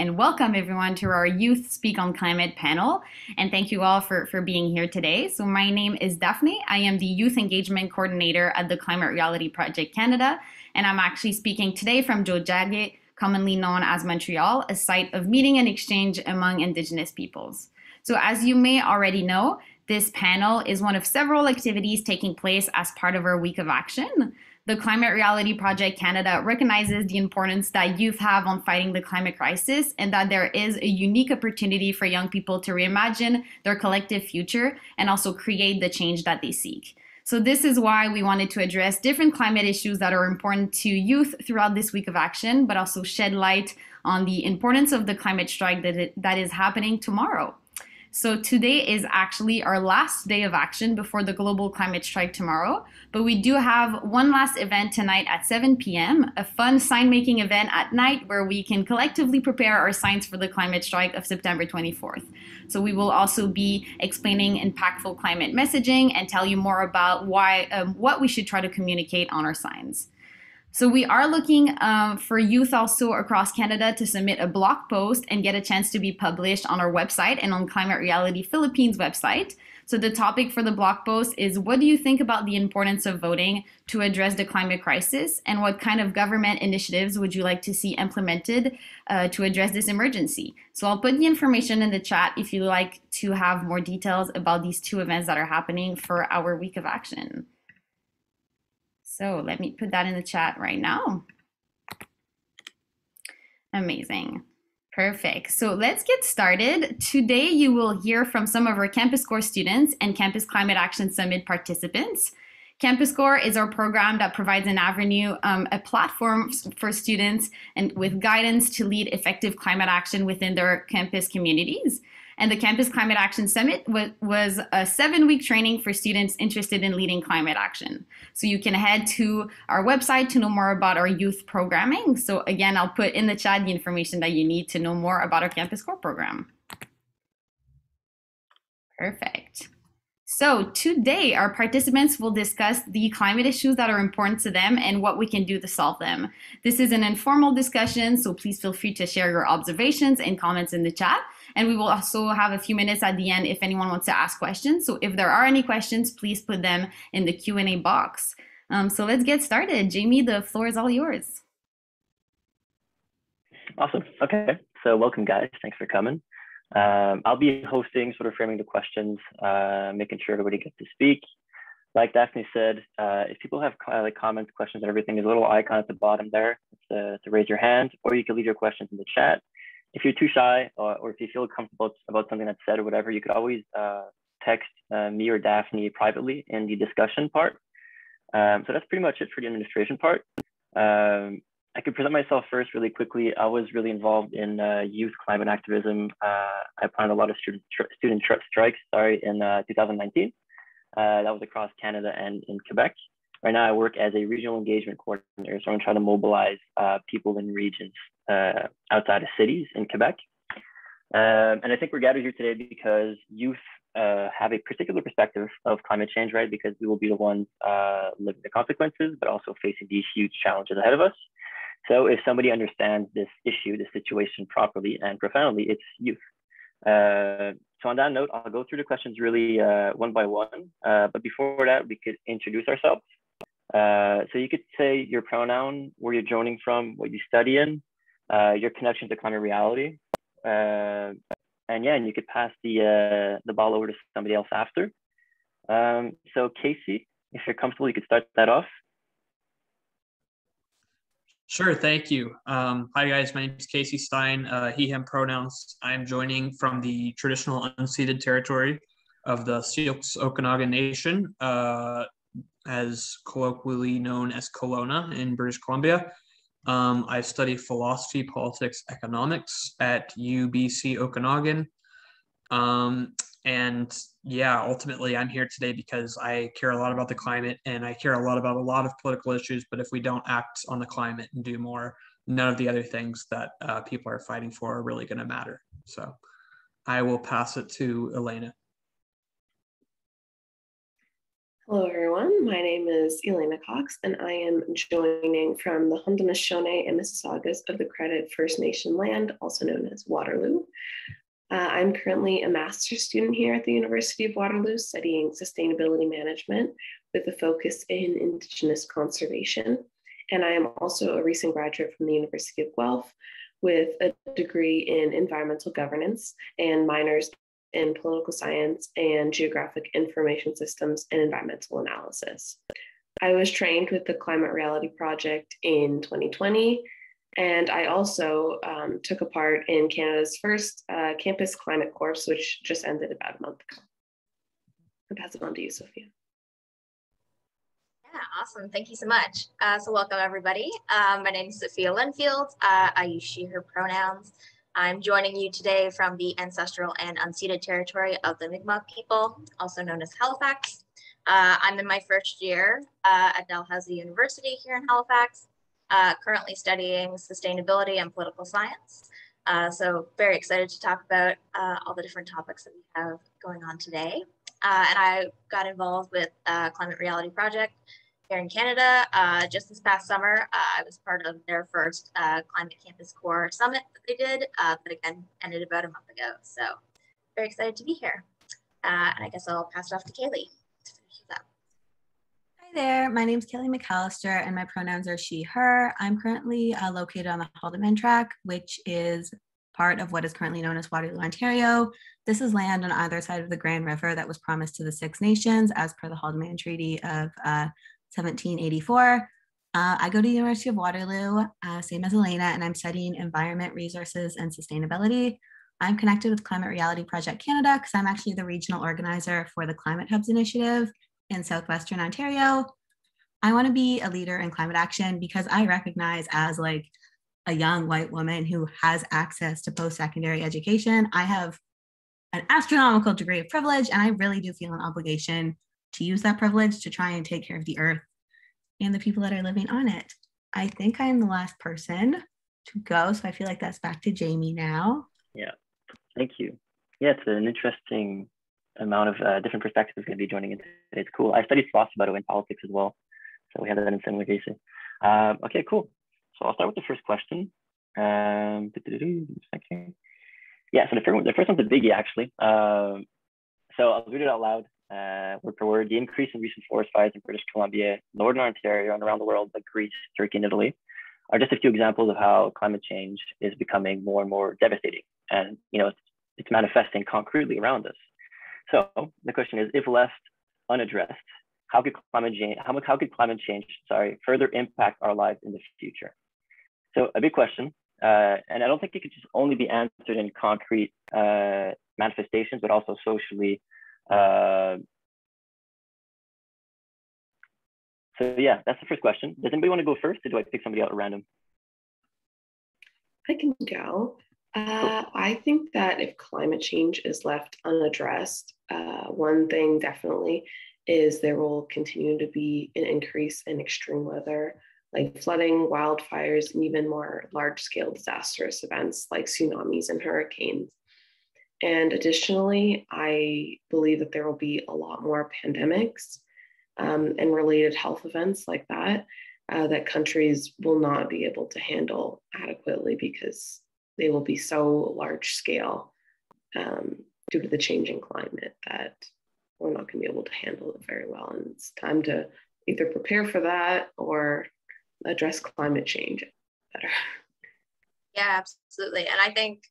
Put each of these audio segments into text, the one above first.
and welcome everyone to our Youth Speak on Climate panel. And thank you all for, for being here today. So, my name is Daphne. I am the Youth Engagement Coordinator at the Climate Reality Project Canada. And I'm actually speaking today from Tiohtià:ke, commonly known as Montreal, a site of meeting and exchange among Indigenous peoples. So, as you may already know, this panel is one of several activities taking place as part of our week of action. The Climate Reality Project Canada recognizes the importance that youth have on fighting the climate crisis and that there is a unique opportunity for young people to reimagine their collective future and also create the change that they seek. So, this is why we wanted to address different climate issues that are important to youth throughout this week of action, but also shed light on the importance of the climate strike that, it, that is happening tomorrow. So today is actually our last day of action before the global climate strike tomorrow. But we do have one last event tonight at 7 p.m., a fun sign making event at night where we can collectively prepare our signs for the climate strike of September 24th. So we will also be explaining impactful climate messaging and tell you more about why um, what we should try to communicate on our signs. So we are looking um, for youth also across Canada to submit a blog post and get a chance to be published on our website and on Climate Reality Philippines website. So the topic for the blog post is what do you think about the importance of voting to address the climate crisis and what kind of government initiatives would you like to see implemented uh, to address this emergency? So I'll put the information in the chat if you like to have more details about these two events that are happening for our week of action. So let me put that in the chat right now. Amazing. Perfect. So let's get started. Today, you will hear from some of our Campus Corps students and Campus Climate Action Summit participants. Campus Corps is our program that provides an avenue, um, a platform for students and with guidance to lead effective climate action within their campus communities. And the Campus Climate Action Summit was, a seven week training for students interested in leading climate action. So you can head to our website to know more about our youth programming. So again, I'll put in the chat the information that you need to know more about our Campus Corps program. Perfect. So, today, our participants will discuss the climate issues that are important to them and what we can do to solve them. This is an informal discussion, so please feel free to share your observations and comments in the chat. And we will also have a few minutes at the end if anyone wants to ask questions. So, if there are any questions, please put them in the Q&A box. Um, so, let's get started. Jamie, the floor is all yours. Awesome. Okay. So, welcome, guys. Thanks for coming. Um, I'll be hosting, sort of framing the questions, uh, making sure everybody gets to speak. Like Daphne said, uh, if people have uh, like comments, questions, and everything, there's a little icon at the bottom there to, to raise your hand, or you can leave your questions in the chat. If you're too shy, or, or if you feel comfortable about something that's said or whatever, you could always uh, text uh, me or Daphne privately in the discussion part. Um, so that's pretty much it for the administration part. Um, I could present myself first really quickly. I was really involved in uh, youth climate activism. Uh, I planned a lot of student student strikes. Sorry, in uh, 2019. Uh, that was across Canada and in Quebec. Right now, I work as a regional engagement coordinator, so I'm trying to mobilize uh, people in regions uh, outside of cities in Quebec. Um, and I think we're gathered here today because youth have a particular perspective of climate change, right? Because we will be the ones living the consequences, but also facing these huge challenges ahead of us. So if somebody understands this issue, this situation properly and profoundly, it's youth. Uh, so on that note, I'll go through the questions really uh, one by one. Uh, but before that, we could introduce ourselves. Uh, so you could say your pronoun, where you're joining from, what you study in, uh, your connection to climate reality. Uh, and yeah, and you could pass the, the ball over to somebody else after. Um, so Casey, if you're comfortable, you could start that off. Sure, thank you. Um, hi, guys. My name is Casey Stein, uh, he, him pronouns. I'm joining from the traditional unceded territory of the Syilx Okanagan Nation, uh, as colloquially known as Kelowna in British Columbia. Um, I study philosophy, politics, economics at UBC Okanagan. Um, and yeah, ultimately, I'm here today because I care a lot about the climate and I care a lot about a lot of political issues. But if we don't act on the climate and do more, none of the other things that uh, people are fighting for are really going to matter. So I will pass it to Elena. Hello, everyone. My name is Elena Cox, and I am joining from the Haudenosaunee and Mississaugas of the Credit First Nation land, also known as Waterloo. Uh, I'm currently a master's student here at the University of Waterloo studying sustainability management with a focus in Indigenous conservation. And I am also a recent graduate from the University of Guelph with a degree in environmental governance and minors in political science and geographic information systems and environmental analysis. I was trained with the Climate Reality Project in 2020, and I also um, took a part in Canada's first uh, campus climate course, which just ended about a month ago. I'll pass it on to you, Sophia. Yeah, awesome. Thank you so much. Uh, so welcome everybody. Um, my name is Sophia Linfield. Uh, I use she, her pronouns. I'm joining you today from the ancestral and unceded territory of the Mi'kmaq people, also known as Halifax. Uh, I'm in my first year uh, at Dalhousie University here in Halifax, uh, currently studying sustainability and political science. Uh, so very excited to talk about uh, all the different topics that we have going on today. Uh, and I got involved with Climate Reality Project here in Canada. Uh, just this past summer, uh, I was part of their first uh, Climate Campus Corps Summit that they did, uh, that again ended about a month ago. So very excited to be here. Uh, and I guess I'll pass it off to Kaylee to finish up. Hi there, my name is Kaylee McAllister and my pronouns are she, her. I'm currently uh, located on the Haldimand Tract, which is part of what is currently known as Waterloo, Ontario. This is land on either side of the Grand River that was promised to the Six Nations as per the Haldimand Treaty of 1784. Uh, I go to the University of Waterloo, uh, same as Elena, and I'm studying environment, resources, and sustainability. I'm connected with Climate Reality Project Canada because I'm actually the regional organizer for the Climate Hubs Initiative in Southwestern Ontario. I want to be a leader in climate action because I recognize as like a young white woman who has access to post-secondary education, I have an astronomical degree of privilege and I really do feel an obligation to use that privilege to try and take care of the earth and the people that are living on it. I think I'm the last person to go, so I feel like that's back to Jamie now. Yeah, thank you. Yeah, it's an interesting amount of uh, different perspectives going to be joining in today. It's cool. I studied philosophy, in politics as well. So we have that in similar cases. Um, okay, cool. So I'll start with the first question. Um, yeah, so the first, one, the first one's a biggie, actually. Um, so I'll read it out loud uh, word for word, the increase in recent forest fires in British Columbia, Northern Ontario, and around the world like Greece, Turkey, and Italy are just a few examples of how climate change is becoming more and more devastating. And, you know, it's, it's manifesting concretely around us. So the question is, if left unaddressed, how could climate change, how, how could climate change, sorry, further impact our lives in the future? So a big question, uh, and I don't think it could just only be answered in concrete uh, manifestations, but also socially uh, so yeah, that's the first question. Does anybody want to go first, or do I pick somebody out at random? I can go. Uh, I think that if climate change is left unaddressed, uh, one thing definitely is there will continue to be an increase in extreme weather like flooding, wildfires, and even more large scale disastrous events like tsunamis and hurricanes. And additionally, I believe that there will be a lot more pandemics um, and related health events like that uh, that countries will not be able to handle adequately because they will be so large scale um, due to the changing climate that we're not going to be able to handle it very well. And it's time to either prepare for that or address climate change better. Yeah, absolutely. And I think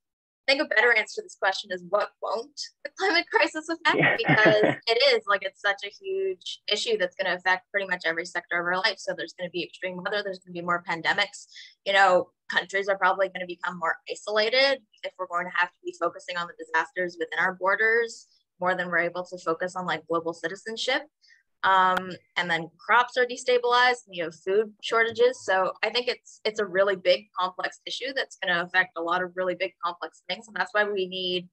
think a better answer to this question is what won't the climate crisis affect? Yeah. because it is like it's such a huge issue that's going to affect pretty much every sector of our life. So there's going to be extreme weather, there's going to be more pandemics. You know, countries are probably going to become more isolated if we're going to have to be focusing on the disasters within our borders more than we're able to focus on like global citizenship um, and then crops are destabilized and you have food shortages. So i think it's it's a really big complex issue that's going to affect a lot of really big complex things. And that's why we need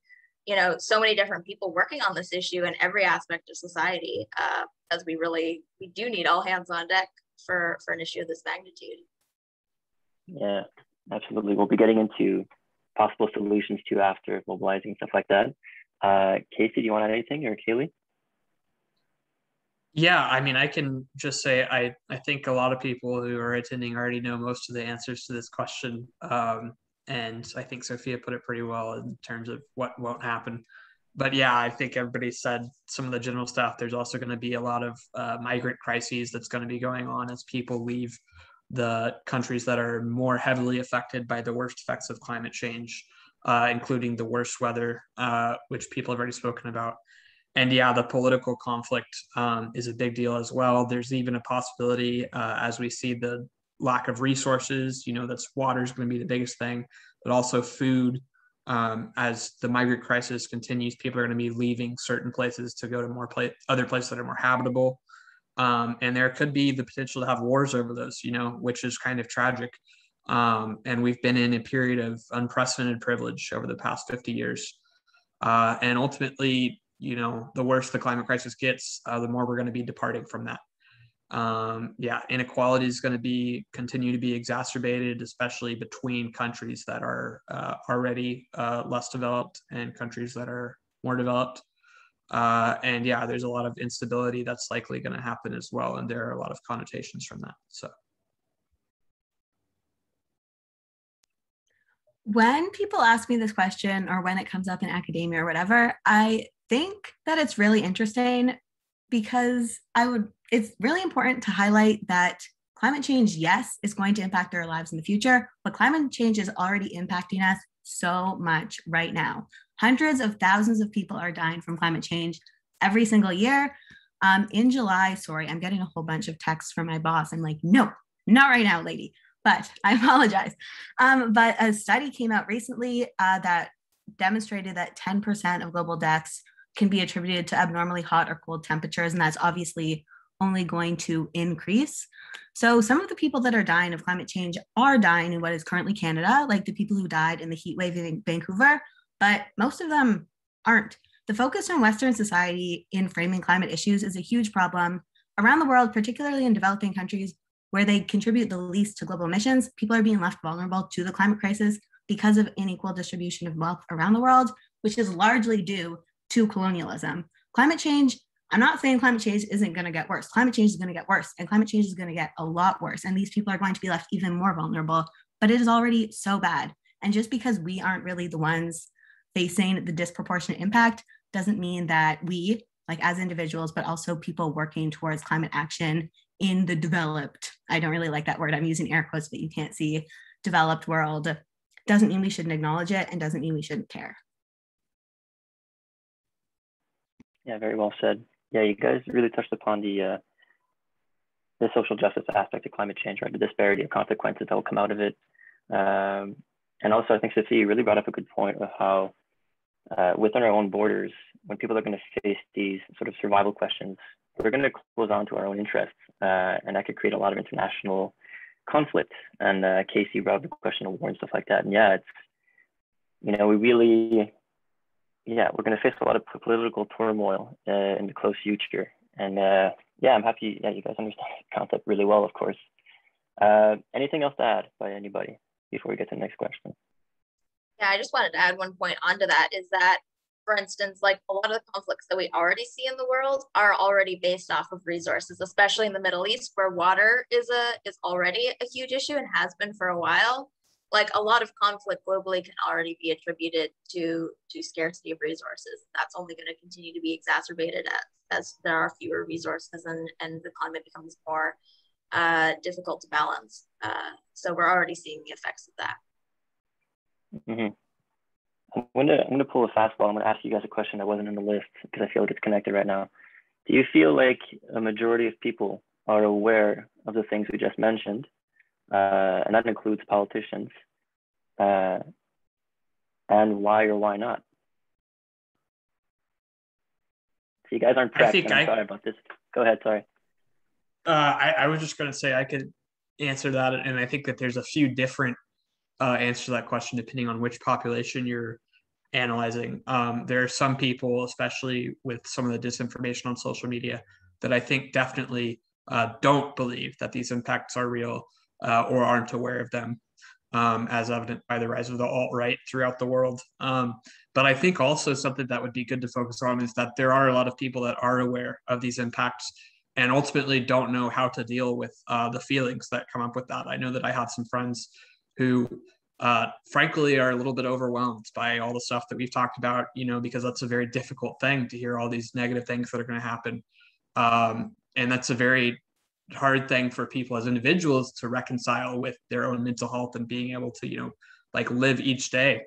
you know so many different people working on this issue in every aspect of society uh, because we really we do need all hands on deck for for an issue of this magnitude. Yeah absolutely. We'll be getting into possible solutions too after mobilizing stuff like that. Uh, casey do you want to add anything or kaylee Yeah, I mean, I can just say I, I think a lot of people who are attending already know most of the answers to this question. Um, and I think Sophia put it pretty well in terms of what won't happen. But yeah, I think everybody said some of the general stuff. There's also going to be a lot of uh, migrant crises that's going to be going on as people leave the countries that are more heavily affected by the worst effects of climate change, uh, including the worst weather, uh, which people have already spoken about and yeah, the political conflict um, is a big deal as well. There's even a possibility uh, as we see the lack of resources, you know, that's water is going to be the biggest thing, but also food. Um, as the migrant crisis continues, people are going to be leaving certain places to go to more other places that are more habitable. Um, and there could be the potential to have wars over those, you know, which is kind of tragic. Um, and we've been in a period of unprecedented privilege over the past 50 years. Uh, and ultimately, you know, the worse the climate crisis gets, uh, the more we're going to be departing from that. Um, yeah, inequality is going to be continue to be exacerbated, especially between countries that are uh, already uh, less developed and countries that are more developed. Uh, and yeah, there's a lot of instability that's likely going to happen as well, and there are a lot of connotations from that. So. when people ask me this question or when it comes up in academia or whatever, I think that it's really interesting because I would, it's really important to highlight that climate change, yes, is going to impact our lives in the future, but climate change is already impacting us so much right now. Hundreds of thousands of people are dying from climate change every single year. Um, in July, sorry, I'm getting a whole bunch of texts from my boss. I'm like, no, not right now, lady. But I apologize. Um, but a study came out recently uh, that demonstrated that 10% of global deaths can be attributed to abnormally hot or cold temperatures, and that's obviously only going to increase. So, some of the people that are dying of climate change are dying in what is currently Canada, like the people who died in the heat wave in Vancouver, but most of them aren't. The focus on Western society in framing climate issues is a huge problem around the world, particularly in developing countries where they contribute the least to global emissions. People are being left vulnerable to the climate crisis because of unequal distribution of wealth around the world, which is largely due to colonialism. Climate change, I'm not saying climate change isn't going to get worse. Climate change is going to get worse, and climate change is going to get a lot worse. And these people are going to be left even more vulnerable, but it is already so bad. And just because we aren't really the ones facing the disproportionate impact doesn't mean that we, like as individuals, but also people working towards climate action in the developed, I don't really like that word, I'm using air quotes, but you can't see developed world, doesn't mean we shouldn't acknowledge it and doesn't mean we shouldn't care. Yeah, very well said. Yeah, you guys really touched upon the uh, the social justice aspect of climate change, right? The disparity of consequences that will come out of it. Um, and also, I think Sophia really brought up a good point of how uh, within our own borders, when people are going to face these sort of survival questions, we're going to close on to our own interests, uh, and that could create a lot of international conflict. And uh, Casey brought up the question of war and stuff like that. And yeah, it's you know we really yeah, we're going to face a lot of political turmoil uh, in the close future. And uh, yeah, I'm happy. Yeah, you guys understand the concept really well, of course. Uh, anything else to add by anybody before we get to the next question? Yeah, I just wanted to add one point onto that is that, for instance, like a lot of the conflicts that we already see in the world are already based off of resources, especially in the Middle East, where water is a is already a huge issue and has been for a while like a lot of conflict globally can already be attributed to to scarcity of resources that's only going to continue to be exacerbated as, as there are fewer resources and and the climate becomes more uh, difficult to balance uh, so we're already seeing the effects of that mm-hmm. I'm gonna I'm gonna pull a fastball. I'm gonna ask you guys a question that wasn't in the list because I feel like it's connected right now. Do you feel like a majority of people are aware of the things we just mentioned, uh, and that includes politicians, uh, and why or why not. So you guys aren't prepped. I think I'm I, sorry about this. Go ahead. Sorry. Uh, I, I was just going to say I could answer that, and I think that there's a few different uh, answers to that question depending on which population you're analyzing. Um, there are some people, especially with some of the disinformation on social media, that I think definitely uh, don't believe that these impacts are real uh, or aren't aware of them, um, as evident by the rise of the alt right throughout the world. Um, but I think also something that would be good to focus on is that there are a lot of people that are aware of these impacts and ultimately don't know how to deal with uh, the feelings that come up with that. I know that I have some friends who, uh, frankly, are a little bit overwhelmed by all the stuff that we've talked about, you know, because that's a very difficult thing to hear all these negative things that are going to happen. Um, and that's a very hard thing for people as individuals to reconcile with their own mental health and being able to, you know, like live each day.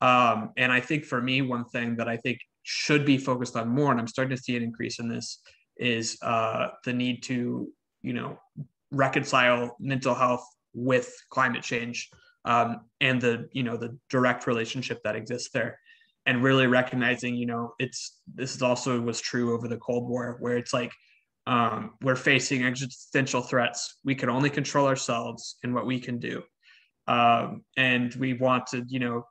Um, and I think for me, one thing that I think should be focused on more, and I'm starting to see an increase in this, is uh, the need to, you know, reconcile mental health with climate change um, and the, you know, the direct relationship that exists there. And really recognizing, you know, it's this is also was true over the Cold War, where it's like um, we're facing existential threats. We can only control ourselves and what we can do. Um, and we want to, you know,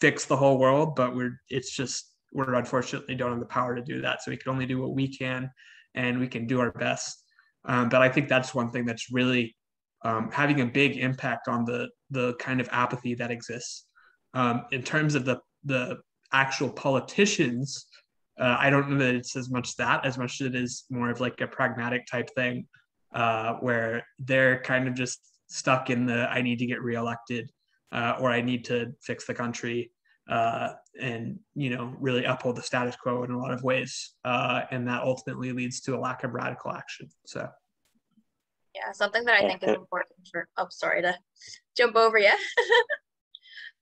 fix the whole world, but we're it's just we're unfortunately don't have the power to do that. So we can only do what we can, and we can do our best. Um, but I think that's one thing that's really um, having a big impact on the the kind of apathy that exists um, in terms of the the actual politicians. Uh, I don't know that it's as much that as much as it is more of like a pragmatic type thing, uh, where they're kind of just stuck in the I need to get reelected uh, or I need to fix the country uh, and you know really uphold the status quo in a lot of ways, uh, and that ultimately leads to a lack of radical action. So. Yeah, something that I think is important for. Oh, sorry to jump over you.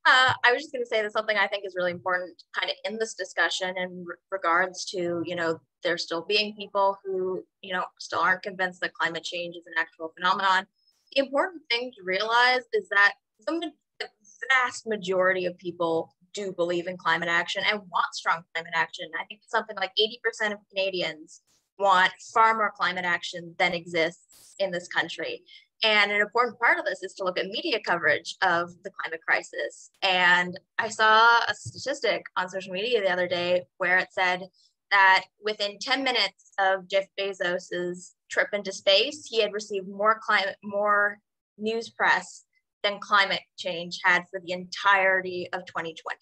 Uh, I was just going to say that something I think is really important, kind of in this discussion, in re- regards to you know there still being people who you know still aren't convinced that climate change is an actual phenomenon. The important thing to realize is that the, the vast majority of people do believe in climate action and want strong climate action. I think something like 80% of Canadians want far more climate action than exists in this country. And an important part of this is to look at media coverage of the climate crisis. And I saw a statistic on social media the other day where it said that within 10 minutes of Jeff Bezos's trip into space, he had received more climate, more news press than climate change had for the entirety of 2020.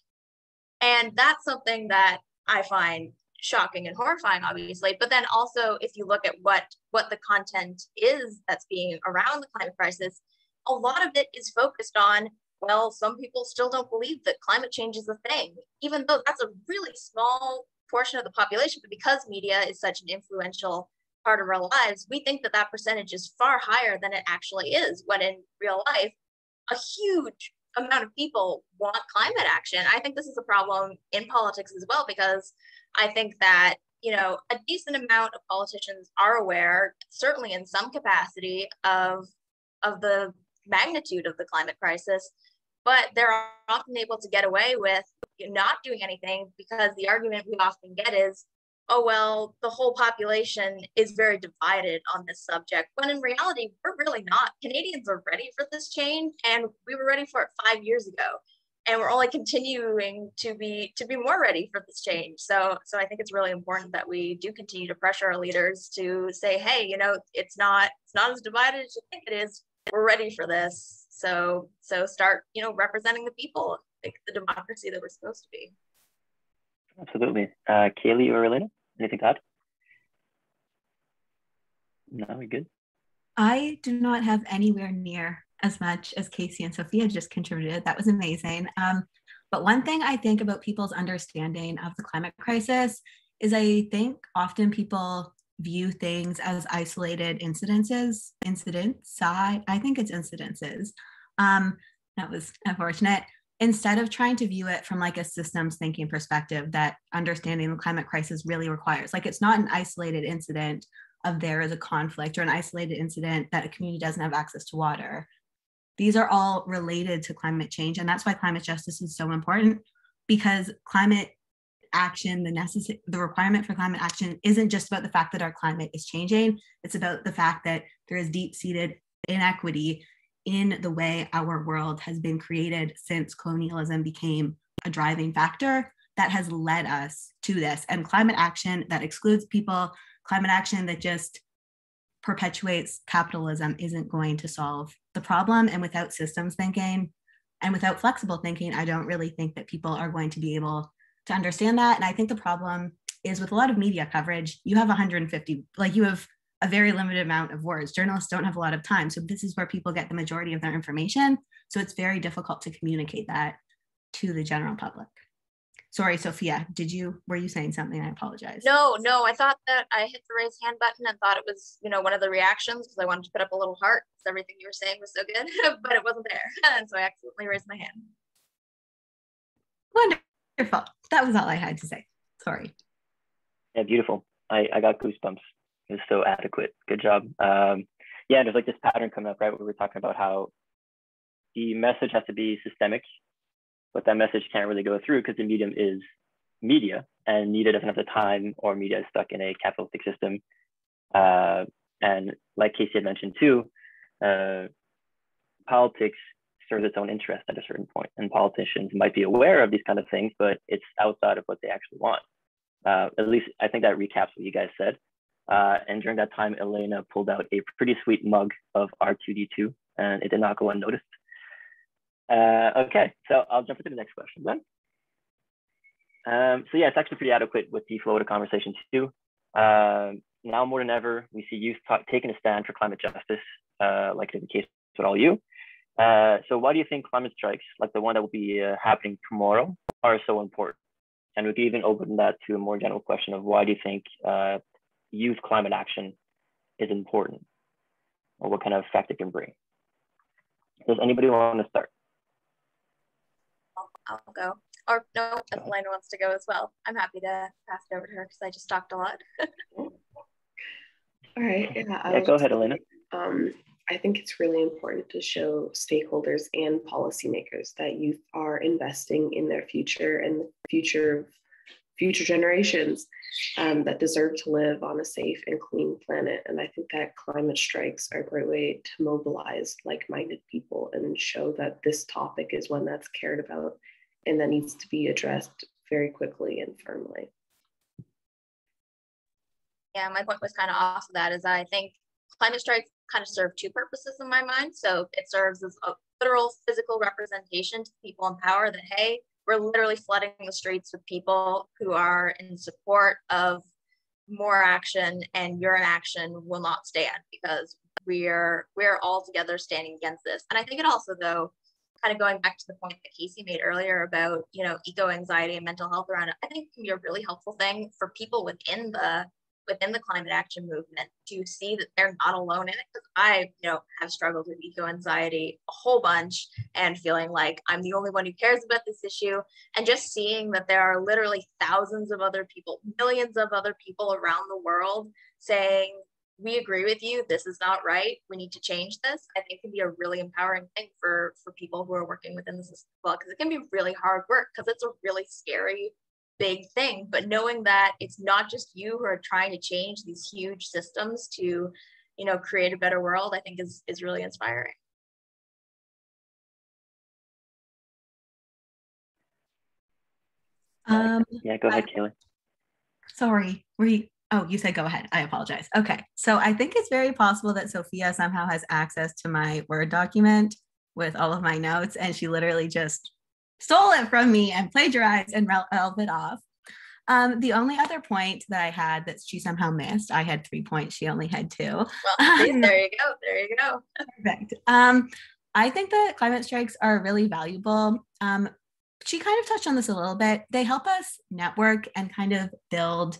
And that's something that I find shocking and horrifying obviously but then also if you look at what what the content is that's being around the climate crisis a lot of it is focused on well some people still don't believe that climate change is a thing even though that's a really small portion of the population but because media is such an influential part of our lives we think that that percentage is far higher than it actually is when in real life a huge amount of people want climate action. I think this is a problem in politics as well because I think that you know a decent amount of politicians are aware, certainly in some capacity, of of the magnitude of the climate crisis, but they're often able to get away with not doing anything because the argument we often get is oh, well, the whole population is very divided on this subject. When in reality, we're really not. Canadians are ready for this change, and we were ready for it five years ago. And we're only continuing to be to be more ready for this change. So, so I think it's really important that we do continue to pressure our leaders to say, hey, you know, it's not it's not as divided as you think it is. We're ready for this. So, so start, you know, representing the people, like the democracy that we're supposed to be. Absolutely. Uh, Kaylee or Elena, anything to add? No, we good. I do not have anywhere near as much as Casey and Sophia just contributed. That was amazing. Um, but one thing I think about people's understanding of the climate crisis is I think often people view things as isolated incidences, incidents. I, I think it's incidences. Um, that was unfortunate instead of trying to view it from like a systems thinking perspective that understanding the climate crisis really requires like it's not an isolated incident of there is a conflict or an isolated incident that a community doesn't have access to water. These are all related to climate change and that's why climate justice is so important because climate action the necessary the requirement for climate action isn't just about the fact that our climate is changing it's about the fact that there is deep seated inequity in the way our world has been created since colonialism became a driving factor that has led us to this. And climate action that excludes people, climate action that just perpetuates capitalism isn't going to solve the problem. And without systems thinking and without flexible thinking, I don't really think that people are going to be able to understand that. And I think the problem is with a lot of media coverage, you have 150, like you have a very limited amount of words. Journalists don't have a lot of time. So this is where people get the majority of their information. So it's very difficult to communicate that to the general public. Sorry, Sophia, did you, were you saying something? I apologize. No, no, I thought that I hit the raise hand button and thought it was, you know, one of the reactions because I wanted to put up a little heart because everything you were saying was so good, but it wasn't there. And so I accidentally raised my hand. Wonderful. That was all I had to say. Sorry. Yeah, beautiful. I, I got goosebumps. Was so adequate. Good job. Um, yeah, there's like this pattern coming up, right? Where we were talking about how the message has to be systemic but that message can't really go through because the medium is media and media doesn't have the time or media is stuck in a capitalistic system. Uh, and like Casey had mentioned too, uh, politics serves its own interest at a certain point and politicians might be aware of these kind of things, but it's outside of what they actually want. Uh, at least I think that recaps what you guys said. Uh, and during that time, Elena pulled out a pretty sweet mug of R2D2 and it did not go unnoticed. Uh, okay, so I'll jump into the next question then. Um, so yeah, it's actually pretty adequate with the flow of the conversation too. Uh, now more than ever, we see youth taking a stand for climate justice, uh, like in the case with all you. Uh, so why do you think climate strikes, like the one that will be uh, happening tomorrow, are so important? And we can even open that to a more general question of why do you think uh, youth climate action is important, or what kind of effect it can bring? Does anybody want to start? I'll go. Or no, if Elena wants to go as well. I'm happy to pass it over to her because I just talked a lot. All right. Yeah, yeah go ahead, Elena. Um, I think it's really important to show stakeholders and policymakers that youth are investing in their future and the future of future generations um, that deserve to live on a safe and clean planet. And I think that climate strikes are a great way to mobilize like minded people and show that this topic is one that's cared about and that needs to be addressed very quickly and firmly. Yeah, my point was kind of off of that is I think climate strikes kind of serve two purposes in my mind. So it serves as a literal physical representation to people in power that, hey, we're literally flooding the streets with people who are in support of more action and your inaction will not stand because we're we're all together standing against this. And I think it also though kind of going back to the point that Casey made earlier about, you know, eco anxiety and mental health around it, I think can be a really helpful thing for people within the within the climate action movement to see that they're not alone in it. Because I, you know, have struggled with eco anxiety a whole bunch and feeling like I'm the only one who cares about this issue. And just seeing that there are literally thousands of other people, millions of other people around the world saying, we agree with you this is not right we need to change this i think can be a really empowering thing for for people who are working within the system well because it can be really hard work because it's a really scary big thing but knowing that it's not just you who are trying to change these huge systems to you know create a better world i think is is really inspiring um yeah go ahead kaylee sorry were you Oh, you said go ahead. I apologize. Okay. So I think it's very possible that Sophia somehow has access to my Word document with all of my notes, and she literally just stole it from me and plagiarized and reeled it off. Um, the only other point that I had that she somehow missed, I had three points, she only had two. Well, there you go. There you go. Perfect. Um, I think that climate strikes are really valuable. Um, she kind of touched on this a little bit. They help us network and kind of build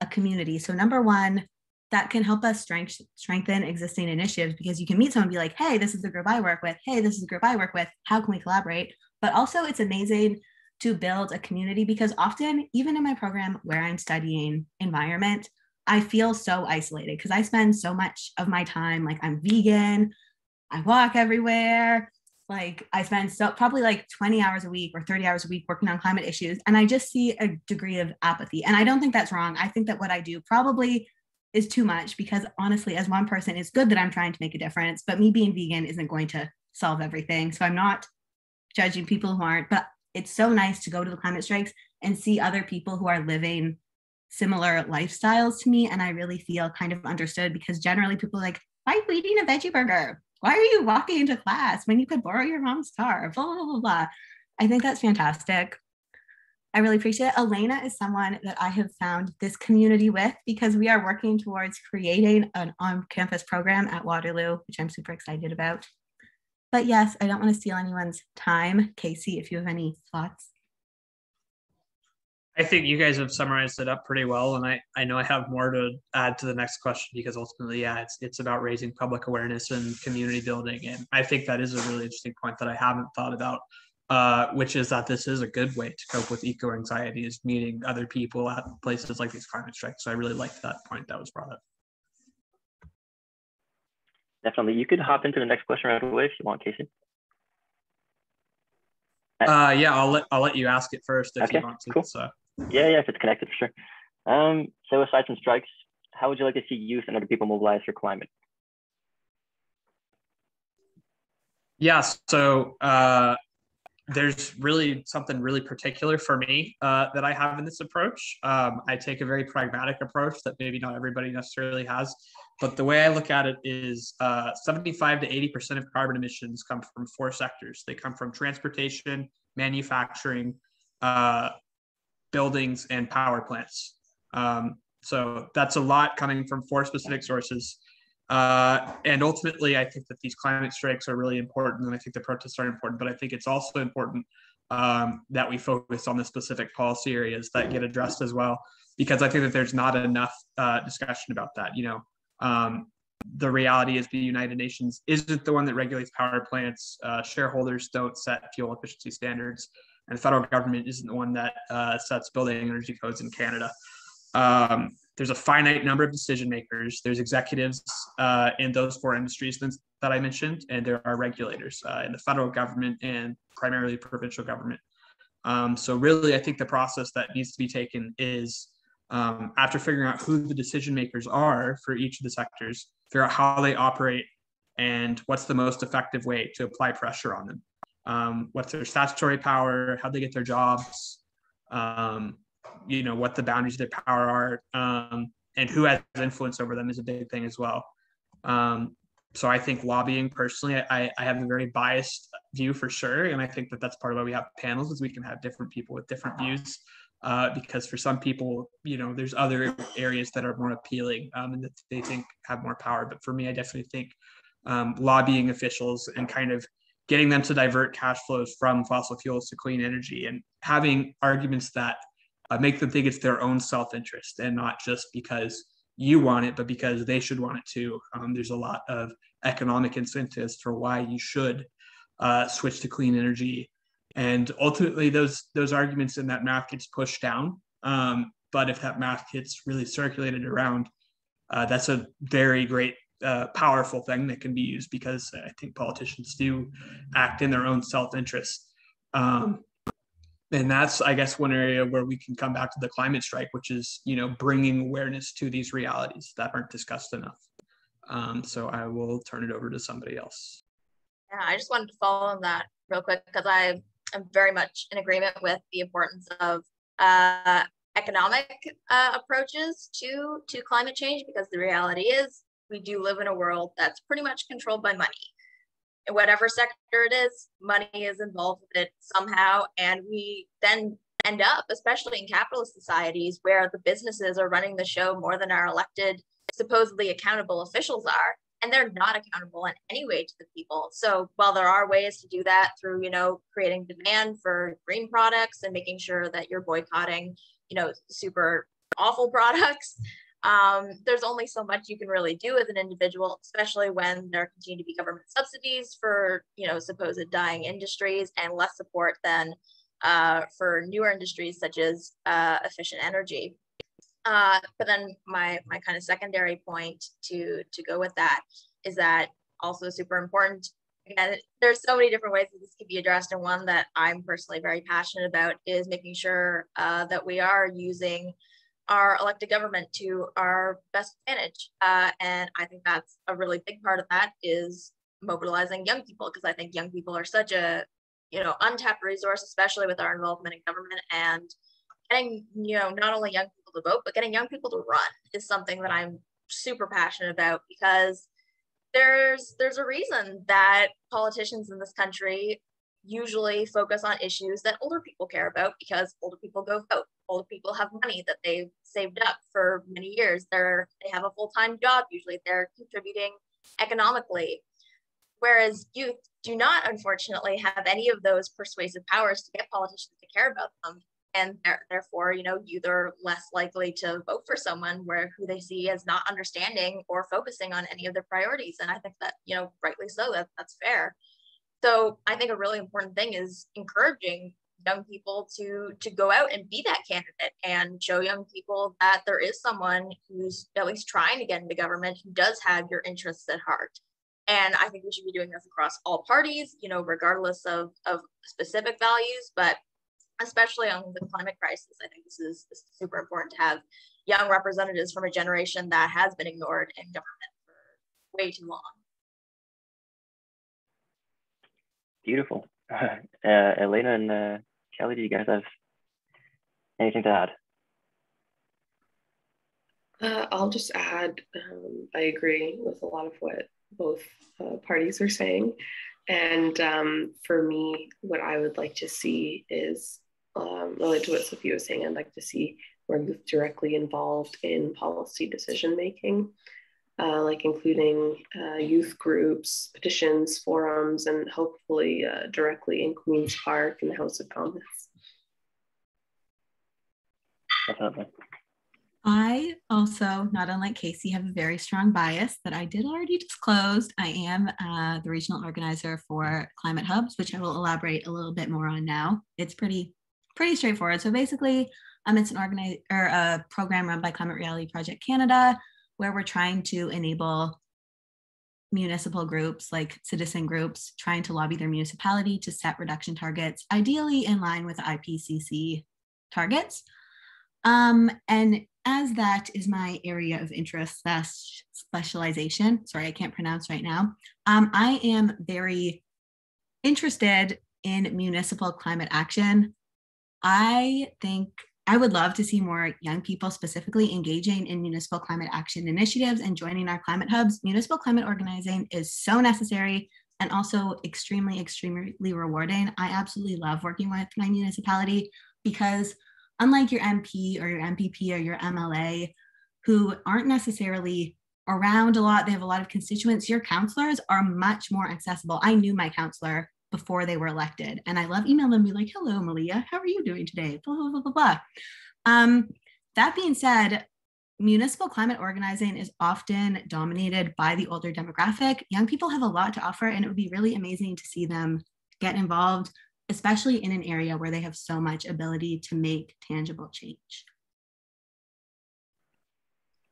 a community. So, number one, that can help us strength, strengthen existing initiatives because you can meet someone and be like, hey, this is the group I work with. Hey, this is the group I work with. How can we collaborate? But also, it's amazing to build a community because often, even in my program where I'm studying environment, I feel so isolated because I spend so much of my time like I'm vegan, I walk everywhere, like I spend so probably like 20 hours a week or 30 hours a week working on climate issues. And I just see a degree of apathy. And I don't think that's wrong. I think that what I do probably is too much because honestly, as one person, it's good that I'm trying to make a difference, but me being vegan isn't going to solve everything. So I'm not judging people who aren't, but it's so nice to go to the climate strikes and see other people who are living similar lifestyles to me. And I really feel kind of understood because generally people are like, why are you eating a veggie burger? why are you walking into class when you could borrow your mom's car? Blah, blah, blah, blah. I think that's fantastic. I really appreciate it. Elena is someone that I have found this community with because we are working towards creating an on campus program at Waterloo, which I'm super excited about. But yes, I don't want to steal anyone's time. Casey, if you have any thoughts. I think you guys have summarized it up pretty well, and I, I know I have more to add to the next question because ultimately, yeah, it's it's about raising public awareness and community building, and I think that is a really interesting point that I haven't thought about uh, which is that this is a good way to cope with eco anxiety is meeting other people at places like these climate strikes. So I really liked that point that was brought up. Definitely. You could hop into the next question right away if you want, Casey. Uh, yeah, I'll let I'll let you ask it first if okay, you want to. Cool. So. Yeah, yeah, if it's connected for sure. Um, so aside from strikes, how would you like to see youth and other people mobilize for climate? Yeah, so uh, there's really something really particular for me uh, that I have in this approach. Um, I take a very pragmatic approach that maybe not everybody necessarily has, but the way I look at it is uh, 75 to 80% of carbon emissions come from four sectors. They come from transportation, manufacturing, uh, buildings, and power plants. Um, so that's a lot coming from four specific sources. Uh, and ultimately, I think that these climate strikes are really important, and I think the protests are important. But I think it's also important um, that we focus on the specific policy areas that get addressed as well, because I think that there's not enough uh, discussion about that. You know, um, the reality is the United Nations isn't the one that regulates power plants. Uh, shareholders don't set fuel efficiency standards, and the federal government isn't the one that uh, sets building energy codes in Canada. Um, there's a finite number of decision makers. There's executives uh, in those four industries that I mentioned, and there are regulators uh, in the federal government and primarily provincial government. Um, so really, I think the process that needs to be taken is um, after figuring out who the decision makers are for each of the sectors, figure out how they operate and what's the most effective way to apply pressure on them. Um, what's their statutory power? How they get their jobs? Um, you know what the boundaries of their power are um, and who has influence over them is a big thing as well um, so i think lobbying personally I, I have a very biased view for sure and i think that that's part of why we have panels is we can have different people with different views uh, because for some people you know there's other areas that are more appealing um, and that they think have more power but for me i definitely think um, lobbying officials and kind of getting them to divert cash flows from fossil fuels to clean energy and having arguments that uh, make them think it's their own self-interest and not just because you want it, but because they should want it too. Um, there's a lot of economic incentives for why you should uh, switch to clean energy, and ultimately those those arguments in that math gets pushed down. Um, but if that math gets really circulated around, uh, that's a very great uh, powerful thing that can be used because I think politicians do act in their own self-interest. Um, and that's i guess one area where we can come back to the climate strike which is you know bringing awareness to these realities that aren't discussed enough um, so i will turn it over to somebody else yeah i just wanted to follow on that real quick because i am very much in agreement with the importance of uh, economic uh, approaches to to climate change because the reality is we do live in a world that's pretty much controlled by money in whatever sector it is, money is involved with it somehow. And we then end up, especially in capitalist societies, where the businesses are running the show more than our elected, supposedly accountable officials are. And they're not accountable in any way to the people. So while there are ways to do that through, you know, creating demand for green products and making sure that you're boycotting, you know, super awful products, um, there's only so much you can really do as an individual, especially when there continue to be government subsidies for, you know, supposed dying industries and less support than uh, for newer industries such as uh, efficient energy. Uh, but then my my kind of secondary point to to go with that is that also super important. Again, there's so many different ways that this could be addressed, and one that I'm personally very passionate about is making sure uh, that we are using our elected government to our best advantage. Uh, and I think that's a really big part of that is mobilizing young people because I think young people are such a you know untapped resource, especially with our involvement in government and getting you know not only young people to vote but getting young people to run is something that I'm super passionate about because there's there's a reason that politicians in this country usually focus on issues that older people care about because older people go vote. Older people have money that they've saved up for many years. They're they have a full-time job usually. They're contributing economically. Whereas youth do not unfortunately have any of those persuasive powers to get politicians to care about them. And therefore, you know, youth are less likely to vote for someone where who they see as not understanding or focusing on any of their priorities. And I think that, you know, rightly so, that that's fair. So I think a really important thing is encouraging young people to to go out and be that candidate and show young people that there is someone who's at least trying to get into government who does have your interests at heart. And I think we should be doing this across all parties, you know, regardless of, of specific values, but especially on the climate crisis. I think this is, this is super important to have young representatives from a generation that has been ignored in government for way too long. Beautiful. Uh, Elena and uh, Kelly, do you guys have anything to add? Uh, I'll just add, um, I agree with a lot of what both uh, parties are saying. And um, for me, what I would like to see is um, related to what Sophia was saying, I'd like to see more youth directly involved in policy decision making uh, like including uh, youth groups, petitions, forums, and hopefully uh, directly in Queen's Park and the House of Commons. Definitely. I also, not unlike Casey, have a very strong bias that I did already disclose. I am uh, the regional organizer for Climate Hubs, which I will elaborate a little bit more on now. It's pretty, pretty straightforward. So basically, um, it's an organize or a program run by Climate Reality Project Canada where we're trying to enable municipal groups like citizen groups trying to lobby their municipality to set reduction targets, ideally in line with IPCC targets. Um, and as that is my area of interest, slash specialization, sorry, I can't pronounce right now, um, I am very interested in municipal climate action. I think I would love to see more young people specifically engaging in municipal climate action initiatives and joining our climate hubs. Municipal climate organizing is so necessary and also extremely, extremely rewarding. I absolutely love working with my municipality because unlike your MP or your MPP or your MLA, who aren't necessarily around a lot, they have a lot of constituents, your councillors are much more accessible. I knew my councillor before they were elected. And I love emailing them, be like, hello, Malia, how are you doing today? Blah, blah, blah, blah, blah. Um, that being said, municipal climate organizing is often dominated by the older demographic. Young people have a lot to offer, and it would be really amazing to see them get involved, especially in an area where they have so much ability to make tangible change.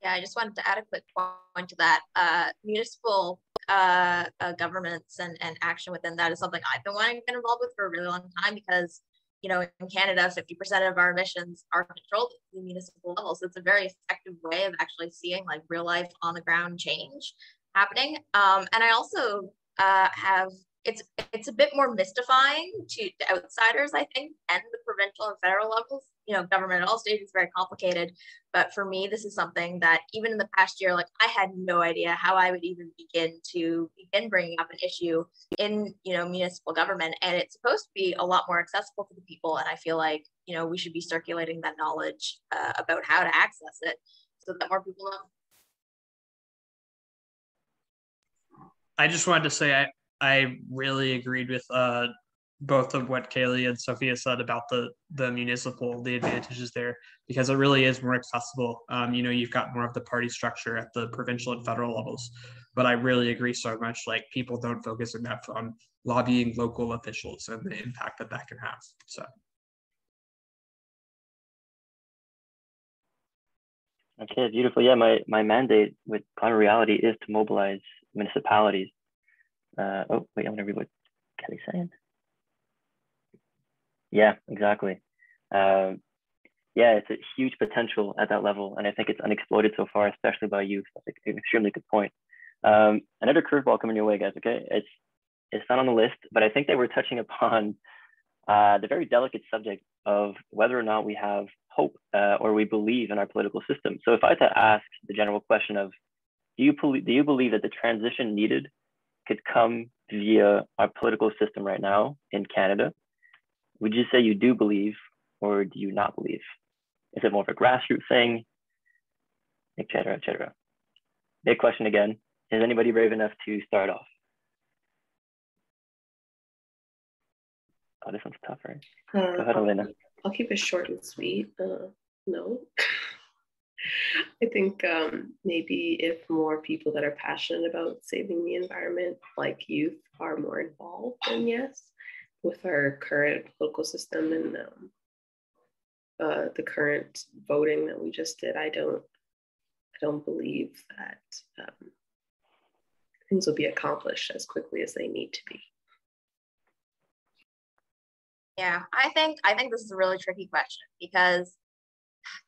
Yeah, I just wanted to add a quick point to that. Uh, municipal uh, uh, governments and, and action within that is something I've been wanting to get involved with for a really long time because, you know, in Canada, 50% of our emissions are controlled at the municipal level. So it's a very effective way of actually seeing like real life on the ground change happening. Um, and I also uh, have it's it's a bit more mystifying to, to outsiders, I think, and the provincial and federal levels. You know, government at all stages is very complicated. But for me, this is something that even in the past year, like I had no idea how I would even begin to begin bringing up an issue in you know municipal government, and it's supposed to be a lot more accessible to the people. And I feel like you know we should be circulating that knowledge uh, about how to access it so that more people know. I just wanted to say I, I really agreed with uh, both of what Kaylee and Sophia said about the the municipal, the advantages there, because it really is more accessible. Um, you know, you've got more of the party structure at the provincial and federal levels. But I really agree so much. Like people don't focus enough on lobbying local officials and the impact that that can have. So. Okay, beautiful. Yeah, my, my mandate with Climate Reality is to mobilize municipalities uh, oh, wait, I want to read what Kelly's saying. Yeah, exactly. Um, yeah, it's a huge potential at that level, and I think it's unexploited so far, especially by youth. That's an extremely good point. Um, another curveball coming your way, guys. Okay, it's it's not on the list, but I think that we're touching upon uh, the very delicate subject of whether or not we have hope uh, or we believe in our political system. So, if I had to ask the general question of, do you do you believe that the transition needed could come via our political system right now in Canada, would you say you do believe or do you not believe? Is it more of a grassroots thing, et cetera, et cetera? Big question again. Is anybody brave enough to start off? Oh, this one's tougher. Uh, Go ahead, Elena. I'll keep it short and sweet. Uh, no. I think um, maybe if more people that are passionate about saving the environment, like youth, are more involved, then yes, with our current political system and um, uh, the current voting that we just did, I don't, I don't believe that um, things will be accomplished as quickly as they need to be. Yeah, I think I think this is a really tricky question because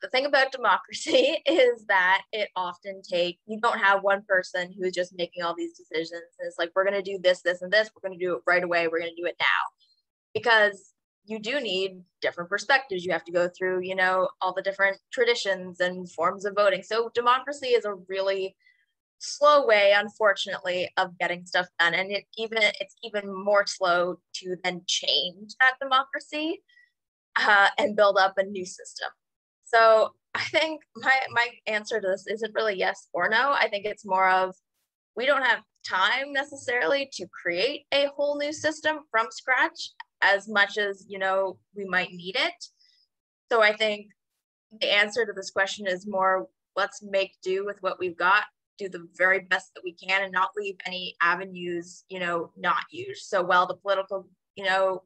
the thing about democracy is that it often take you don't have one person who's just making all these decisions and it's like we're going to do this this and this. We're going to do it right away. We're going to do it now. Because you do need different perspectives. You have to go through you know all the different traditions and forms of voting. So democracy is a really slow way unfortunately of getting stuff done. And it even it's even more slow to then change that democracy uh, and build up a new system so I think my my answer to this isn't really yes or no. I think it's more of we don't have time necessarily to create a whole new system from scratch as much as you know we might need it. So I think the answer to this question is more let's make do with what we've got, do the very best that we can and not leave any avenues, you know, not used. So while the political, you know,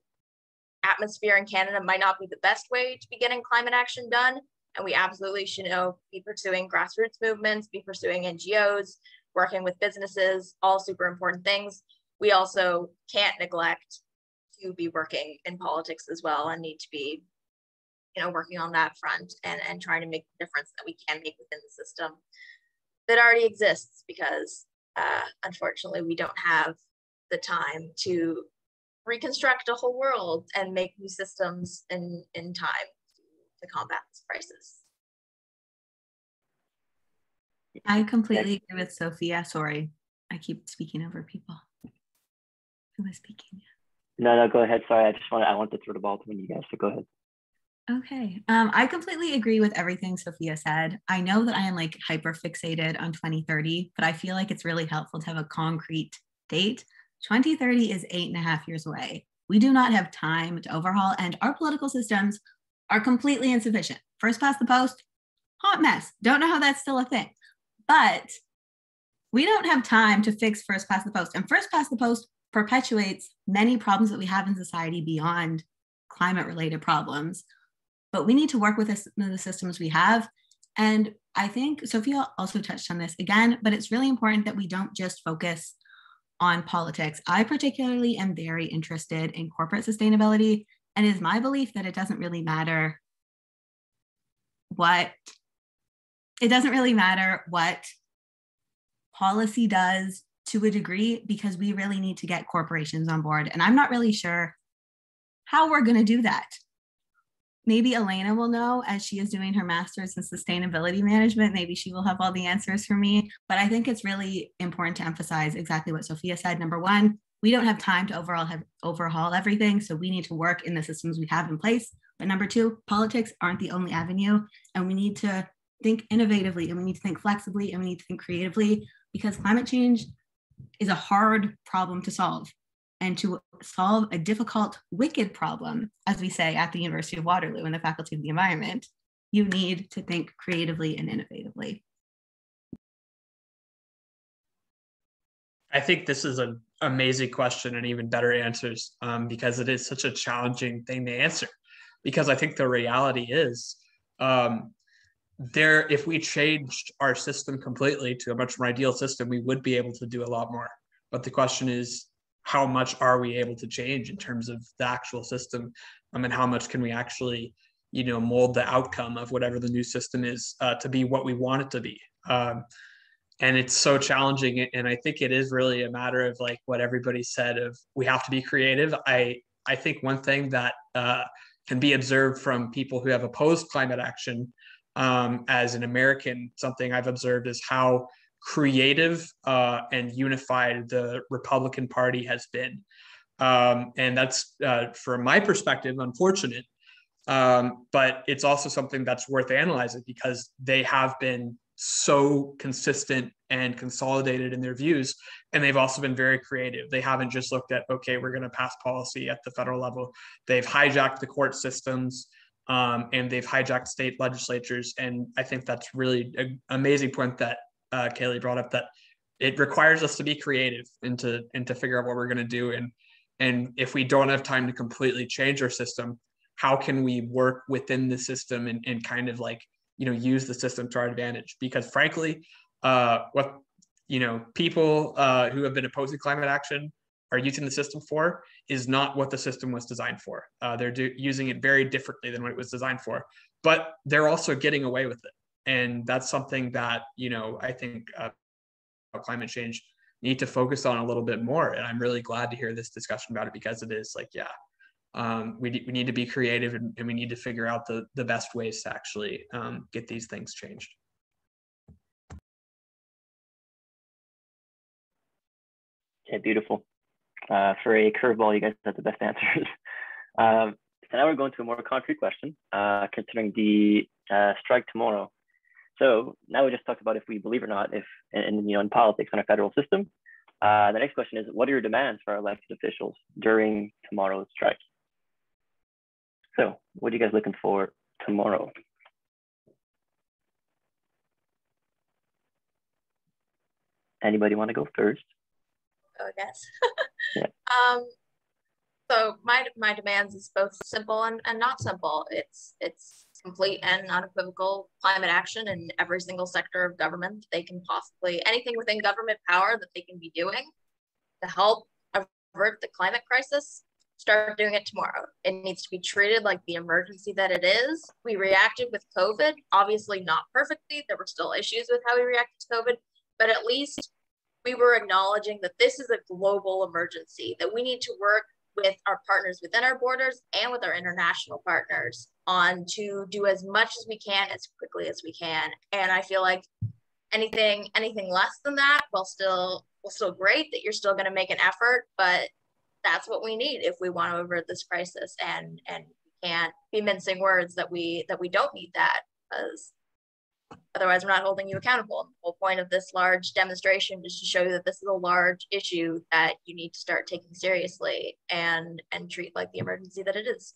atmosphere in Canada might not be the best way to be getting climate action done, and we absolutely should know be pursuing grassroots movements, be pursuing NGOs, working with businesses, all super important things. We also can't neglect to be working in politics as well and need to be, you know, working on that front and, and trying to make the difference that we can make within the system that already exists because uh, unfortunately we don't have the time to reconstruct a whole world and make new systems in, in time to combat this crisis. I completely agree with Sophia. Sorry, I keep speaking over people. Who was speaking? No, no, go ahead. Sorry, I just want I want to throw the ball to you guys, so go ahead. Okay. Um, I completely agree with everything Sophia said. I know that I am like hyper fixated on 2030, but I feel like it's really helpful to have a concrete date. 2030 is eight and a half years away. We do not have time to overhaul, and our political systems are completely insufficient. First past the post, hot mess. Don't know how that's still a thing. But we don't have time to fix first past the post. And first past the post perpetuates many problems that we have in society beyond climate related problems. But we need to work with the systems we have. And I think Sophia also touched on this again, but it's really important that we don't just focus on politics. I particularly am very interested in corporate sustainability and is my belief that it doesn't really matter what it doesn't really matter what policy does to a degree because we really need to get corporations on board. And I'm not really sure how we're going to do that. Maybe Elena will know as she is doing her master's in sustainability management. Maybe she will have all the answers for me. But I think it's really important to emphasize exactly what Sophia said. Number one, we don't have time to overall have overhaul everything. So we need to work in the systems we have in place. But number two, politics aren't the only avenue. And we need to think innovatively and we need to think flexibly and we need to think creatively because climate change is a hard problem to solve. And to solve a difficult, wicked problem, as we say at the University of Waterloo in the Faculty of the Environment, you need to think creatively and innovatively. I think this is an amazing question and even better answers um, because it is such a challenging thing to answer. Because I think the reality is, um, there, if we changed our system completely to a much more ideal system, we would be able to do a lot more. But the question is, how much are we able to change in terms of the actual system? I mean, how much can we actually, you know, mold the outcome of whatever the new system is uh, to be what we want it to be? Um, and it's so challenging and i think it is really a matter of like what everybody said of we have to be creative i i think one thing that uh, can be observed from people who have opposed climate action um, as an american something i've observed is how creative uh, and unified the Republican Party has been. Um, and that's, uh, from my perspective, unfortunate. Um, but it's also something that's worth analyzing because they have been so consistent and consolidated in their views. And they've also been very creative. They haven't just looked at, okay, we're going to pass policy at the federal level. They've hijacked the court systems um, and they've hijacked state legislatures. And I think that's really an amazing point that uh, Kaylee brought up that it requires us to be creative and to, and to figure out what we're going to do. And, and if we don't have time to completely change our system, how can we work within the system and, and kind of like, you know, use the system to our advantage? Because frankly, uh, what, you know, people uh, who have been opposing climate action are using the system for is not what the system was designed for. Uh, they're do- using it very differently than what it was designed for, but they're also getting away with it. And that's something that, you know, I think uh, climate change need to focus on a little bit more. And I'm really glad to hear this discussion about it because it is like, yeah, um, we, we need to be creative and, and, we need to figure out the, the best ways to actually um, get these things changed. Okay, beautiful. Uh, for a curveball, you guys have the best answers. um, so now we're going to a more concrete question uh, concerning the uh, strike tomorrow. So now we just talked about if we believe or not if in, you know in politics on a federal system. Uh, the next question is, what are your demands for our elected officials during tomorrow's strike? So what are you guys looking for tomorrow? Anybody want to go first? Oh, I guess. yeah. Um, so my my demands is both simple and, and not simple. It's it's complete and unequivocal climate action in every single sector of government they can possibly anything within government power that they can be doing to help avert the climate crisis start doing it tomorrow. It needs to be treated like the emergency that it is. We reacted with COVID, obviously not perfectly. There were still issues with how we reacted to COVID, but at least we were acknowledging that this is a global emergency, that we need to work with our partners within our borders and with our international partners on to do as much as we can as quickly as we can. And I feel like anything anything less than that, while still well still great that you're still going to make an effort, but that's what we need if we want to avert this crisis and and we can't be mincing words that we that we don't need that because otherwise we're not holding you accountable the whole point of this large demonstration is to show you that this is a large issue that you need to start taking seriously and and treat like the emergency that it is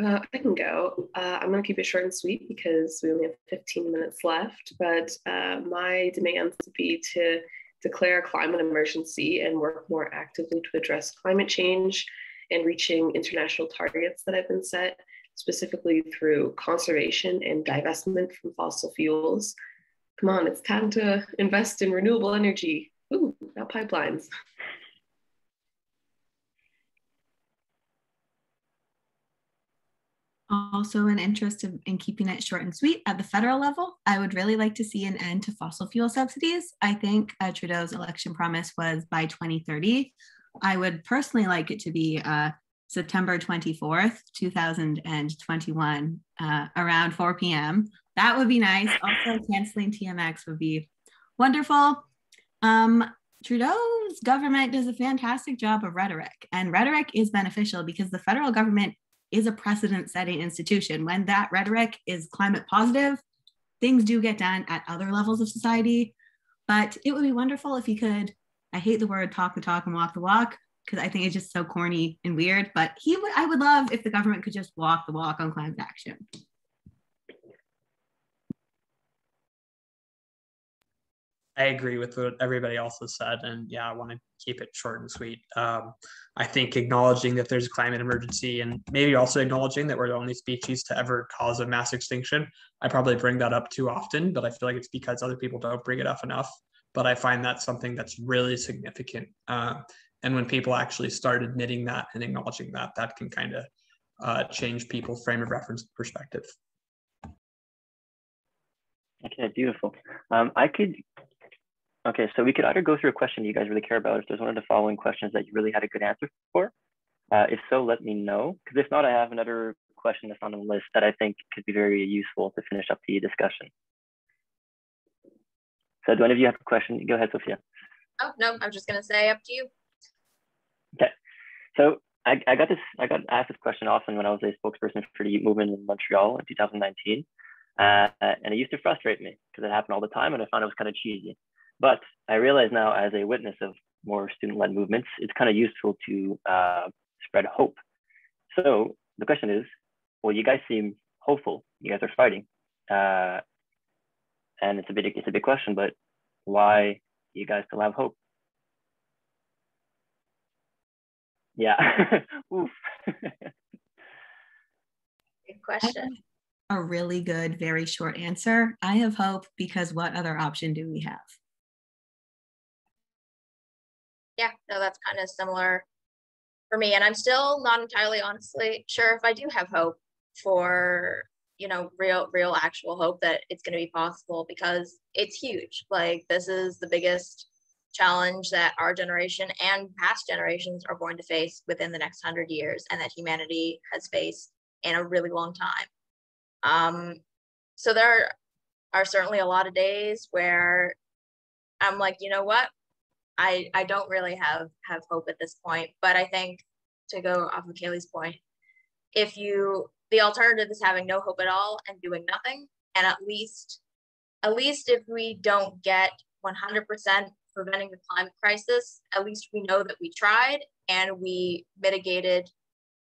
Uh, I can go. Uh, I'm going to keep it short and sweet because we only have 15 minutes left. But uh, my demands would be to declare a climate emergency and work more actively to address climate change and reaching international targets that have been set, specifically through conservation and divestment from fossil fuels. Come on, it's time to invest in renewable energy. Ooh, not pipelines. Also an interest in, in, keeping it short and sweet at the federal level. I would really like to see an end to fossil fuel subsidies. I think uh, Trudeau's election promise was by 2030. I would personally like it to be uh, September 24th, 2021, uh, around 4 p.m. That would be nice. Also, canceling TMX would be wonderful. Um, Trudeau's government does a fantastic job of rhetoric, and rhetoric is beneficial because the federal government is a precedent setting institution. When that rhetoric is climate positive, things do get done at other levels of society. But it would be wonderful if you could, I hate the word talk the talk and walk the walk because I think it's just so corny and weird. But he would, I would love if the government could just walk the walk on climate action. I agree with what everybody else has said. And yeah, I want to keep it short and sweet. Um, I think acknowledging that there's a climate emergency and maybe also acknowledging that we're the only species to ever cause a mass extinction. I probably bring that up too often, but I feel like it's because other people don't bring it up enough. But I find that something that's really significant. Uh, and when people actually start admitting that and acknowledging that, that can kind of uh, change people's frame of reference perspective. Okay, beautiful. Um, I could Okay, so we could either go through a question you guys really care about if there's one of the following questions that you really had a good answer for. Uh, if so, let me know, because if not, I have another question that's on the list that I think could be very useful to finish up the discussion. So do any of you have a question? Go ahead, Sophia. Oh, no, I'm just going to say up to you. Okay. So I, I got this, I got asked this question often when I was a spokesperson for the Movement in Montreal in 2019. Uh, and it used to frustrate me because it happened all the time and I found it was kind of cheesy. But I realize now as a witness of more student-led movements, it's kind of useful to uh, spread hope. So the question is, well, you guys seem hopeful. You guys are fighting. Uh, and it's a big, it's a big question, but why you guys still have hope? Yeah. Oof. Good question. A really good, very short answer. I have hope because what other option do we have? Yeah, no, that's kind of similar for me. And I'm still not entirely honestly sure if I do have hope for, you know, real, real actual hope that it's going to be possible because it's huge. Like, this is the biggest challenge that our generation and past generations are going to face within the next hundred years and that humanity has faced in a really long time. Um, so there are certainly a lot of days where I'm like, you know what? I, I don't really have have hope at this point, but I think to go off of Kaylee's point, if you the alternative is having no hope at all and doing nothing, and at least at least if we don't get 100% preventing the climate crisis, at least we know that we tried and we mitigated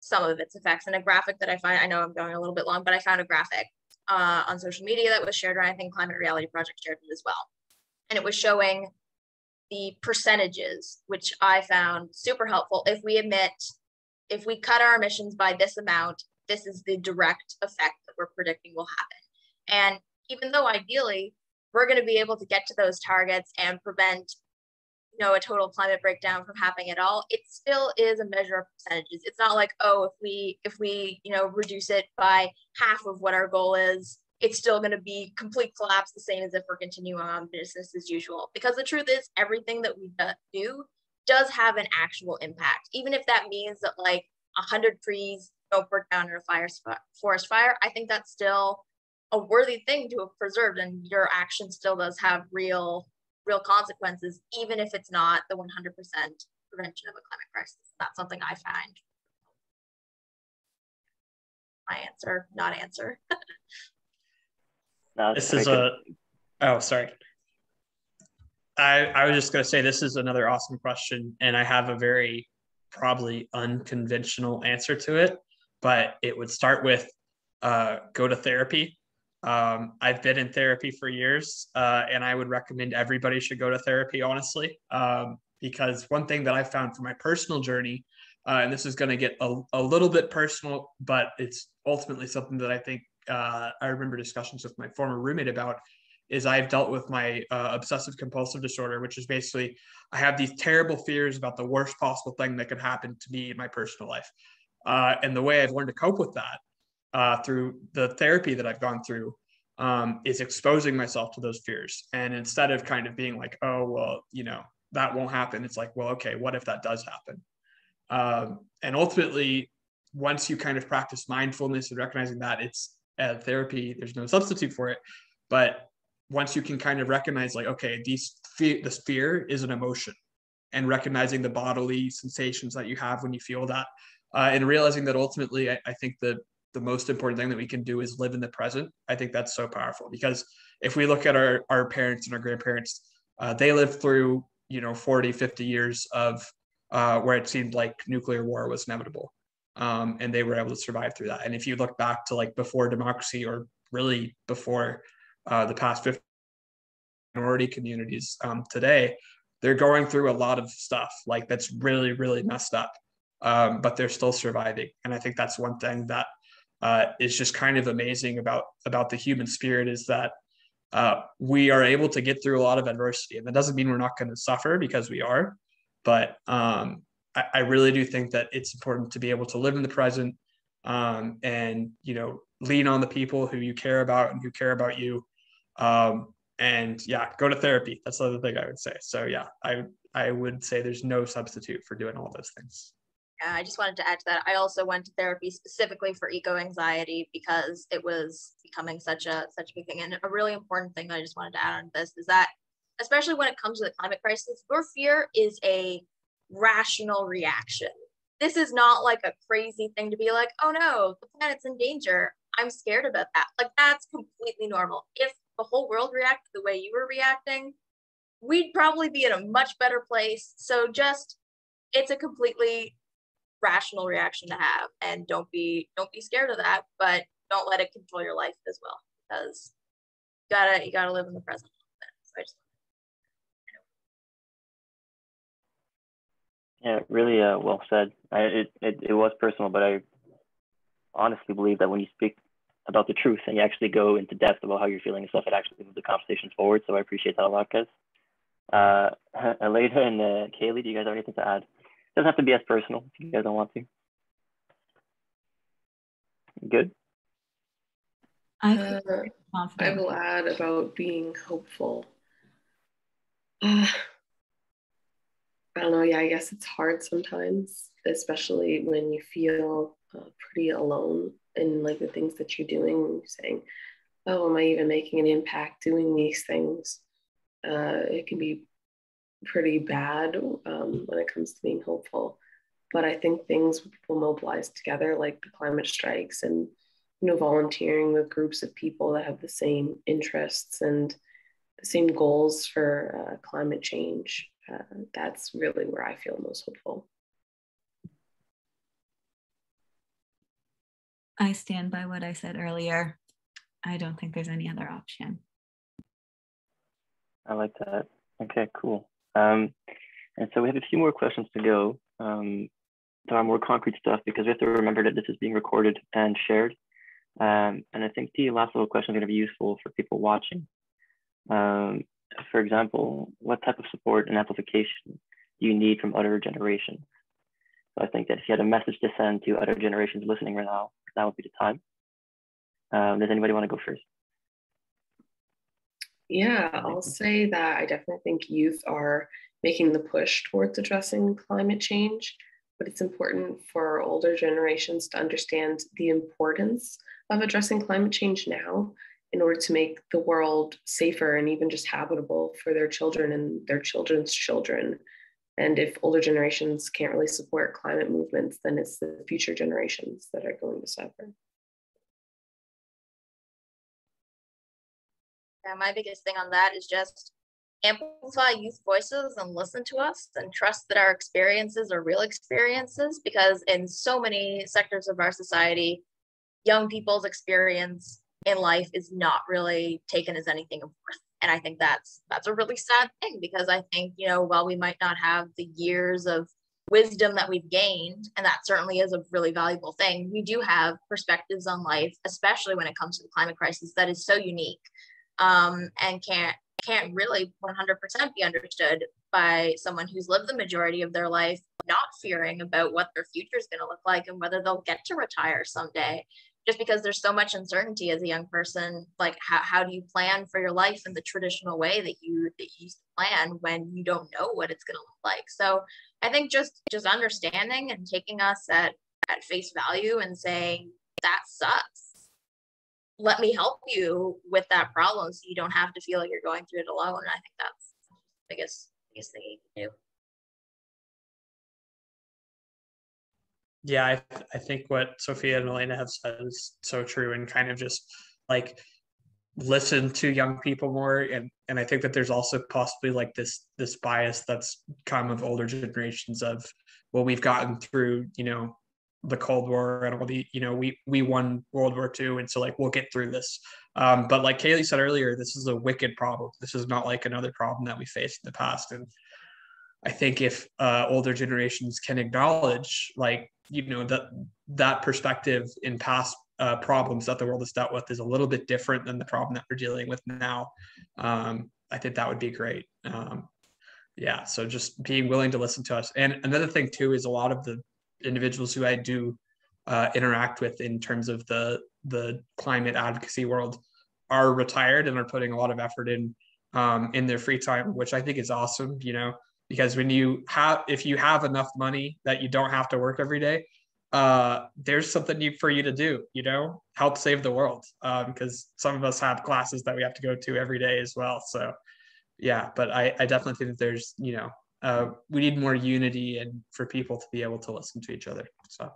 some of its effects. And a graphic that I find, I know I'm going a little bit long, but I found a graphic uh, on social media that was shared, or I think Climate Reality Project shared it as well. And it was showing the percentages, which I found super helpful. If we emit, if we cut our emissions by this amount, this is the direct effect that we're predicting will happen. And even though ideally we're going to be able to get to those targets and prevent you know a total climate breakdown from happening at all it still is a measure of percentages it's not like oh if we if we you know reduce it by half of what our goal is it's still going to be complete collapse the same as if we're continuing on business as usual. Because the truth is everything that we do does have an actual impact. Even if that means that like 100 trees don't burn down in a fire forest fire i think that's still a worthy thing to have preserved and your action still does have real real consequences even if it's not the 100% prevention of a climate crisis. That's something i find. My answer not answer no, this is a oh sorry. I i was just going to say this is another awesome question and i have a very probably unconventional answer to it but it would start with uh, go to therapy. Um, I've been in therapy for years, uh, and I would recommend everybody should go to therapy, honestly, um, because one thing that I found for my personal journey, uh, and this is going to get a, a, little bit personal, but it's ultimately something that I think uh, I remember discussions with my former roommate about. Is I've dealt with my uh, obsessive compulsive disorder, which is basically I have these terrible fears about the worst possible thing that could happen to me in my personal life. Uh, and the way I've learned to cope with that uh, through the therapy that I've gone through um, is exposing myself to those fears. And instead of kind of being like, oh, well, you know, that won't happen, it's like, well, okay, what if that does happen? Um, and ultimately, once you kind of practice mindfulness and recognizing that it's uh, therapy, there's no substitute for it. But once you can kind of recognize, like, okay, these this fear is an emotion, and recognizing the bodily sensations that you have when you feel that, uh, and realizing that ultimately, I, I think that the most important thing that we can do is live in the present. I think that's so powerful because if we look at our, our parents and our grandparents, uh, they lived through, you know, 40, 50 years of uh, where it seemed like nuclear war was inevitable. Um, and they were able to survive through that. And if you look back to like before democracy or really before uh, the past 50 minority communities um, today, they're going through a lot of stuff like that's really, really messed up. Um, but they're still surviving. And I think that's one thing that uh, is just kind of amazing about about the human spirit is that uh, we are able to get through a lot of adversity, and that doesn't mean we're not going to suffer because we are, but um, I, really do think that it's important to be able to live in the present um, and you know lean on the people who you care about and who care about you. Um, and yeah, go to therapy. That's the other thing I would say. So yeah, I I would say there's no substitute for doing all those things. Yeah, I just wanted to add to that. I also went to therapy specifically for eco anxiety because it was becoming such a such a big thing. And a really important thing that I just wanted to add on this is that especially when it comes to the climate crisis, your fear is a rational reaction. This is not like a crazy thing to be like, oh no, the planet's in danger. I'm scared about that. Like that's completely normal. If the whole world reacted the way you were reacting, we'd probably be in a much better place. So just it's a completely rational reaction to have and don't be don't be scared of that, but don't let it control your life as well because you gotta you gotta live in the present. So yeah, really uh, well said. I, it, it it was personal, but I honestly believe that when you speak about the truth and you actually go into depth about how you're feeling and stuff, it actually moves the conversation forward. So I appreciate that a lot, guys. Uh, Elena and uh, Kaylee, do you guys have anything to add? It doesn't have to be as personal if you guys don't want to. Good. I, uh, I will add about being hopeful. Uh, I don't know. Yeah, I guess it's hard sometimes, especially when you feel uh, pretty alone in like the things that you're doing. You're saying, "Oh, am I even making an impact doing these things?" Uh, it can be pretty bad um, when it comes to being hopeful. But I think things people mobilize together, like the climate strikes and you know volunteering with groups of people that have the same interests and the same goals for uh, climate change, uh, that's really where I feel most hopeful. I stand by what I said earlier. I don't think there's any other option. I like that. Okay, cool. Um, and so we have a few more questions to go. Um, there are more concrete stuff because we have to remember that this is being recorded and shared. Um, and I think the last little question is going to be useful for people watching. Um, for example, what type of support and amplification do you need from other generations? So I think that if you had a message to send to other generations listening right now, that would be the time. Um, does anybody want to go first? Yeah, I'll say that I definitely think youth are making the push towards addressing climate change, but it's important for older generations to understand the importance of addressing climate change now in order to make the world safer and even just habitable for their children and their children's children. And if older generations can't really support climate movements, then it's the future generations that are going to suffer. Yeah, my biggest thing on that is just amplify youth voices and listen to us and trust that our experiences are real experiences because in so many sectors of our society, young people's experience in life is not really taken as anything of worth. And I think that's that's a really sad thing because I think, you know, while we might not have the years of wisdom that we've gained, and that certainly is a really valuable thing, we do have perspectives on life, especially when it comes to the climate crisis, that is so unique um, and can't can't really 100% be understood by someone who's lived the majority of their life not fearing about what their future is going to look like and whether they'll get to retire someday just because there's so much uncertainty as a young person like how, how do you plan for your life in the traditional way that you that you used to plan when you don't know what it's going to look like so i think just just understanding and taking us at at face value and saying that sucks let me help you with that problem so you don't have to feel like you're going through it alone. And I think that's the biggest biggest thing you can do. Yeah, I, I think what Sophia and Elena have said is so true and kind of just like listen to young people more and and I think that there's also possibly like this this bias that's come of older generations of well we've gotten through you know the Cold War and all the, you know, we we won World War II, and so like we'll get through this. Um, but like Kaylee said earlier, this is a wicked problem. This is not like another problem that we faced in the past. And I think if uh, older generations can acknowledge, like you know, that that perspective in past uh, problems that the world has dealt with is a little bit different than the problem that we're dealing with now. Um, I think that would be great. Um, yeah, so just being willing to listen to us. And another thing too is a lot of the individuals who I do uh, interact with in terms of the the climate advocacy world are retired and are putting a lot of effort in um, in their free time, which I think is awesome. You know, because when you have if you have enough money that you don't have to work every day, uh, there's something you, for you to do. You know, help save the world because um, some of us have classes that we have to go to every day as well. So yeah, but I, I definitely think that there's, you know, uh, we need more unity and for people to be able to listen to each other. So